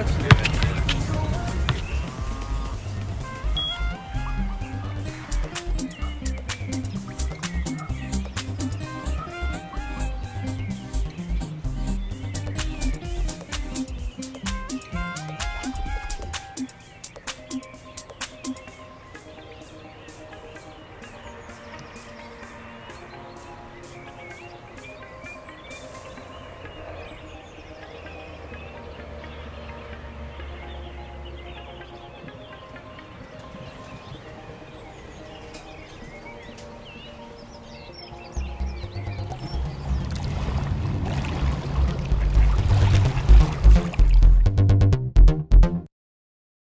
Let's do it.